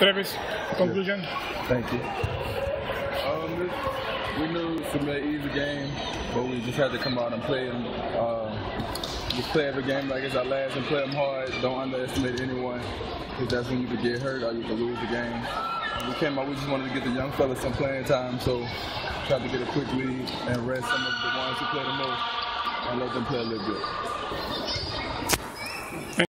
Travis, conclusion? Thank you. Um, we knew it was be an easy game, but we just had to come out and play them. Uh, just play every game like it's our last and play them hard. Don't underestimate anyone, because that's when you could get hurt or you could lose the game. we came out, we just wanted to get the young fellas some playing time, so tried to get a quick lead and rest some of the ones who play the most and let them play a little bit.